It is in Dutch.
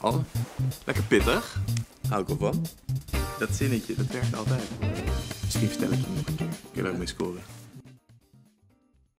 Oh, lekker pittig. Hou ik wel van. Dat zinnetje, dat werkt altijd. Misschien vertel ik je nog een keer. Kun je er ook mee scoren.